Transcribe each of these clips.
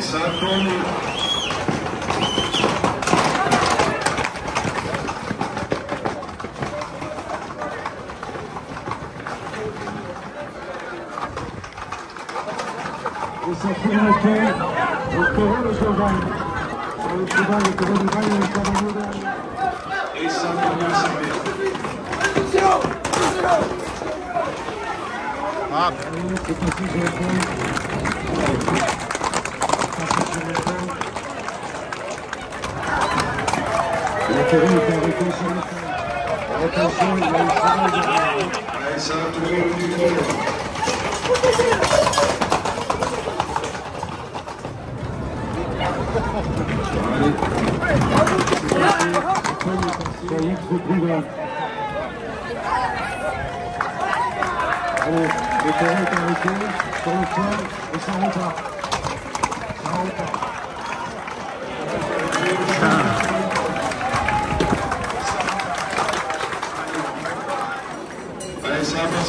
pensando como sappiamo che il corona Giovanni, il Giovanni, il corona Giovanni è stata muta e il santo non sapeva. Ah, Eu não sei se consigo. La Corée est en rétention. En rétention, a. Et ça a Allez. Allez, le terrain est arrêté, sur le sol, et ça repart. Ça repart.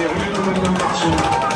les rues de Marceau.